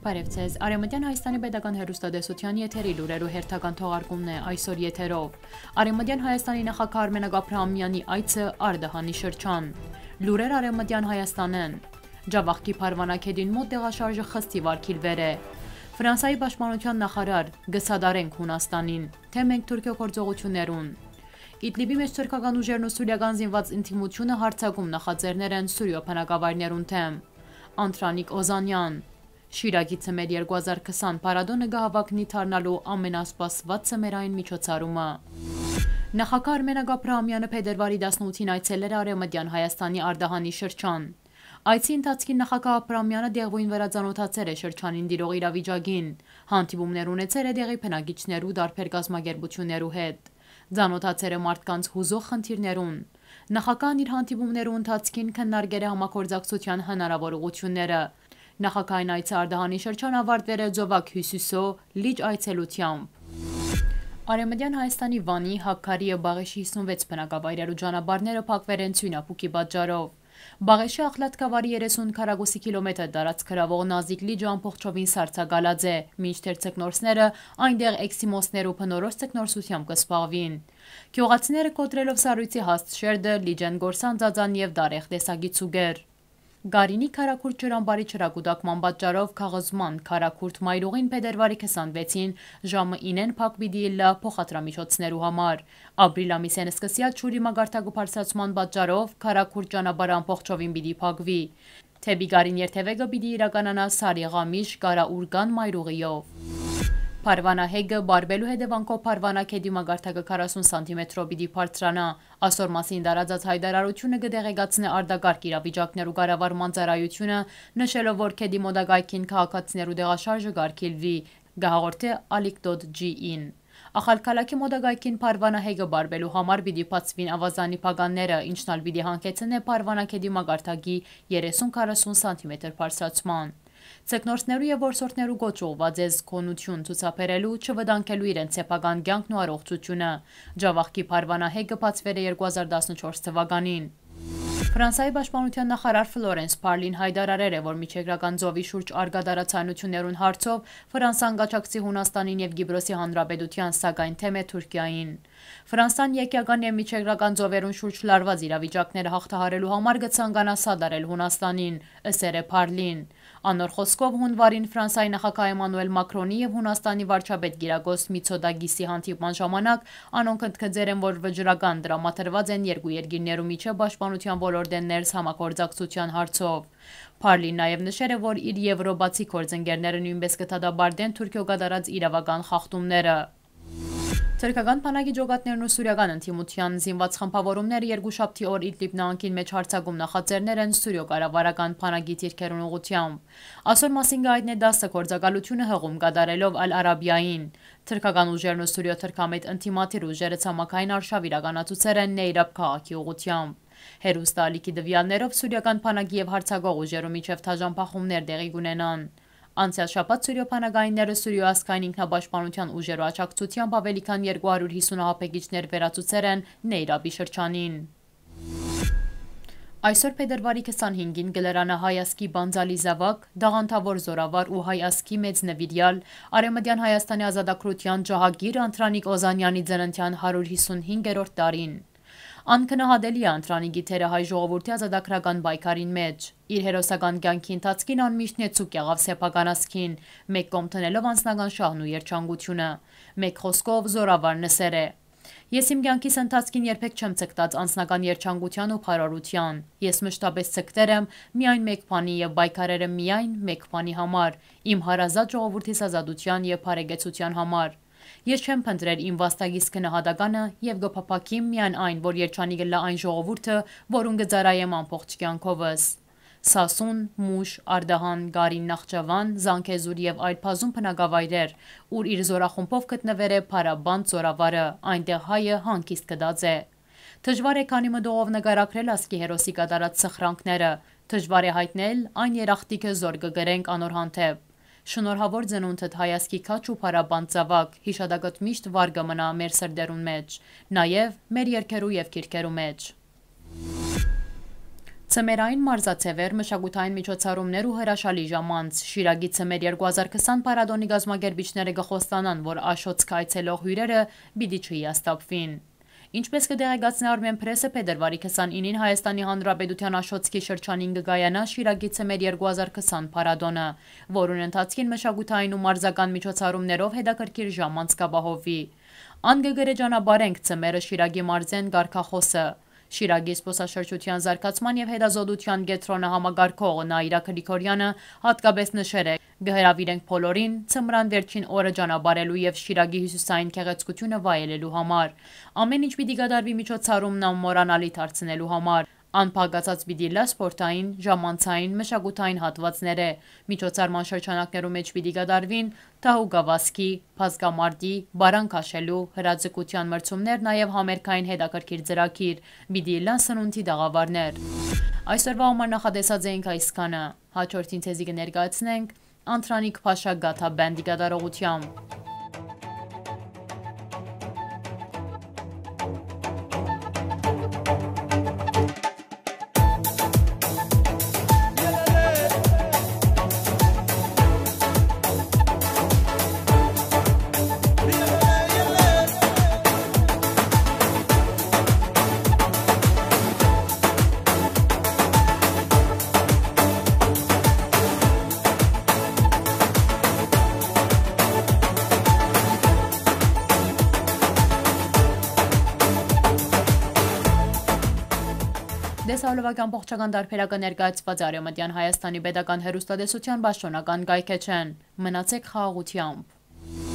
Բարև ձեզ։ Արեմտյան Հայաստանի Պետական Հերոստատեսության եթերի լուրերու հերթական թողարկումն է այսօր եթերով։ Արեմտյան Հայաստանի նախագահ Արմեն Ագապրահամյանի այցը Արդահանի շրջան։ Լուրեր Արեմտյան Հայաստանեն։ Ջավախքի Փարվանակեդին մոտ տեղաշարժը խստի վարկիլվեր է։ Ֆրանսիայի պաշտպանության նախարար գսադարենք Հունաստանին, թե մենք Թուրքիո գործողություններուն։ Իդլիբի մեջ թուրքական ուժերն ու սուրիական զինված ինտիմությունը հարցակում նախաձեռներ են Սուրիո փանակավարներուն թեմ։ Անտրանիկ Օզանյան Շիրագիցը մեր 2020 պարադոնը գահավակնի թարնալու ամենասպասված ծմերային միջոցարումը։ Նախագահ Արմեն Ագապրահամյանը փետրվարի 18-ին այցելեր Արևմտյան Հայաստանի Արդահանի շրջան։ Այցի ընթացքին նախագահ Աբրամյանը դեղույն վերածանոթացել է շրջանին դիրող իրավիճակին, հանդիպումներ ունեցել է դեղի բնակիչներու դարբեր գազམ་ագերբություններու հետ։ Ձանոթացել է մարդկանց հուզող խնդիրներուն։ Նախագահն իր հանդիպումներու ընթացքին քննարկել է համագործակցության հնարավոր ուղղությունները, Նախագահային այցը Արդահանի շրջան ավարտվել է Ձովակ Հյուսիսո լիճ այցելությամբ։ Արեմդյան Հայաստանի Վանի, Հակքարի եւ Բաղեշի 56 բնակավայրերու ճանապարհները փակվել են ցույնապուկի պատճառով։ Բաղեշի ախլատկավարի 30 քառակուսի կիլոմետր տարածք գրավող Նազիկ լիճը ամբողջովին սարսագալած է, մինչդեռ ցկնորսները այնտեղ էքսիմոսներու փնորոշ ցկնորսությամբ կսպաղվին։ Գյուղացիները կոտրելով սառույցի հաստ շերդը լիջեն գործան ծածան եւ դարեղ տեսագի ցուգեր։ Գարինի քարակուրտ ջրամբարի չրակուտակման պատճառով քաղազման քարակուրտ մայրուղին փետրվարի 26-ին ժամը 9-ն փակ պիտի լա փոխադրամիջոցներու համար։ Ապրիլ ամիսեն սկսյալ ճուրի մագարտակու բարձրացման պատճառով քարակուրտ ճանապարհը ամբողջովին պիտի փակվի։ Թեբի գարին երթևեկը պիտի իրականանա Սարիղամիշ Կարաուրգան մայրուղիով։ Փարվանահեգը բարբելու հետևանքով Փարվանաքեդի մագարտակը 40 սանտիմետրով պիտի բարձրանա։ Ասոր մասին դարածած հայտարարությունը կդեղեկացնի արդագարգ իրավիճակներու կառավարման ծառայությունը, նշելով, որ քեդի մոդագայքին քաղաքացիներու դեղաշարժը գարկիլվի, գահաղորդե ալիք.gin։ Ախալքալակի մոդագայքին Փարվանահեգը բարբելու համար պիտի բացվին ավազանի փագանները, ինչն ալ պիտի հանգեցնե Փարվանաքեդի մագարտակի 30-40 սանտիմետր բարձրացման։ Ցեկնորսներու եւ որսորդներու գոչողված է զգոնություն ցուցաբերելու, չվտանգելու իրենց սեփական կյանքն ու առողջությունը։ Ջավախքի Փարվանահեգը բացվել է 2014 թվականին։ Ֆրանսիայի պաշտպանության նախարար Ֆլորենս Փարլին հայտարարել է, որ միջերկրական ծովի շուրջ արգա դարացանություններուն հարցով Ֆրանսան գաչակցի Հունաստանին եւ Գիբրոսի հանրապետության, սակայն թեմե Թուրքիային։ Ֆրանսան եկիական եւ միջերկրական ծովերուն շուրջ լարված իրավիճակները հաղթահարելու համար կցանկանա սադարել Հունաստանին, ըսեր է Փարլին։ Անոր խոսքով հունվարին Ֆրանսիայի նախագահ Էմանուել Մակրոնի եւ Հունաստանի վարչապետ Գիրագոս Միցոդագիսի հանդիպման ժամանակ անոնք ընդգծել են, որ վճռական դրամատրված են երկու երկիրներու միջև պաշտպանության ոլորտեն ներս համագործակցության հարցով։ Փարլին նաև նշել է, որ իր եվրոպացի գործընկերները նույնպես կթադաբարդեն Թուրքիո կատարած իրավական խախտումները։ Թրկական բանակի ջոկատներն ու սուրյական ընդիմության զինված խմբավորումները երկուշաբթի օր Իդլիբ նահանգին մեջ հարցակում նախաձեռներ են Սուրյո կառավարական բանակի թիրքերուն ուղությամբ։ Ասոր մասին գայտնե 10 գործակալությունը հղում կատարելով Ալ-Արաբիային։ Թրկական ուժերն ու Սուրյո թրկամետ ընդիմատիր ուժերը ցամաքային արշավ իրականացուցել են Նեյրաբ քաղաքի ուղությամբ։ Հերուստալիքի դվյալներով սուրյական բանակի եւ հարցակող ուժերու միջև թաժանփախումներ դեղի կունենան։ Անցյալ շաբաթ Սուրիո փանագայինները Սուրիո ասկային ինքնապաշտպանության ուժերու աջակցությամբ ավելի քան 250 հապեկիչներ վերացուցել են Նեյրաբի շրջանին։ Այսօր փետրվարի 25-ին գլերանա հայասկի բանձալի զավակ, դաղանթավոր զորավար ու հայասկի մեծ նվիրյալ, արեմդյան Հայաստանի ազատակրության ջահագիր Անտրանիկ Օզանյանի ծննդյան 155-րդ տարին։ Անկնահատելի է Անտրանիկի թերը հայ ժողովրդի ազատագրական պայքարին մեջ։ Իր հերոսական կյանքի ընթացքին անմիշտ նեցուկ եղավ սեփականասքին, մեկ կողմ տնելով անձնական շահն ու երջանկությունը։ Մեկ խոսքով զորավար նսեր է։ Ես իմ կյանքիս ընթացքին երբեք չեմ ցկտած անձնական երջանկության ու փարարության։ Ես մշտապես ցկտեր եմ միայն մեկ բանի եւ բայկարերը միայն մեկ բանի համար՝ իմ հարազատ ժողովրդիս ազատության եւ բարեկեցության համար։ Ես չեմ փնտրել իմ վաստակիս գնահատականը եւ գփափակիմ միայն այն, որ երջանի գլա այն ժողովուրդը, որուն գծարայեմ ամբողջ կյանքովս։ Սասուն, Մուշ, Արդահան, Գարին, Նախճավան, Զանգեզուր եւ այլ բազում բնակավայրեր, ուր իր զորախումբով գտնվեր է Փարաբանդ զորավարը, այնտեղ հայը հանկիստ կդած է։ Դժվար է քանի մտողով նկարագրել ասկի հերոսի կատարած սխրանքները, դժվար է հայտնել այն երախտիկը զոր կգրենք անոր հանդեպ։ Շնորհավոր ծնունդդ հայասկի քաչ ու փարաբանդ ծավակ, հիշադակդ միշտ վար կմնա մեր սրդերուն մեջ, նաև մեր երկերու եւ քիրքերու մեջ։ Ցմերային մարզացևեր, մշակութային միջոցառումներ ու հրաշալի ժամանց։ Շիրագի ցմեր 2020 պարադոնի գազམ་ագերբիչները գխոստանան, որ Աշոց կայցելող հյուրերը պիտի չհիաստափվին։ Ինչպես կդեղեկացնի Armen Press-ը փետրվարի 29-ին Հայաստանի Հանրապետության Աշոտսկի շրջանին կգայանա Շիրագի ցմեր 2020 փառատոնը, որուն ընթացքին մշակութային ու մարզական միջոցառումներով հետաքրքիր ժամանց կապահովվի։ Ան կգրե ճանապարհենք ցմերը Շիրագի մարզեն գարկախոսը Շիրագի սպոսաշրջության զարգացման եւ հետազոտության գետրոնը համագարկող Նաիրա Գրիգորյանը հատկապես նշել է. «Գհրավիրենք բոլորին ցմրան վերջին օրը ճանապարհելու եւ Շիրագի հյուսիսային գեղեցկությունը վայելելու համար։ Ամեն ինչ պիտի կատարվի միջոցառումն անմոռանալի դարձնելու համար»։ Անփակացած պիտի լա սպորտային, ժամանցային, մշակութային հատվածները։ Միջոցառման շրջանակներու մեջ պիտի կատարվին թահուգավազքի, փազգամարտի, բարան քաշելու, հրաձգության մրցումներ, նաև համերգային հետաքրքիր ծրագիր, պիտի լան սնունդի տաղավարներ։ Այսօրվա համար նախատեսած էինք այսքանը։ Հաջորդին ցեզի կներկայացնենք Անտրանիկ Փաշա Գաթա բենդի կատարողությամբ։ Դեսալովական փոխչական դարբերակը ներկայացված Արևմտյան Հայաստանի Պետական Հերոստատեսության Պաշտոնական կայքեչեն։ Մնացեք խաղաղությամբ։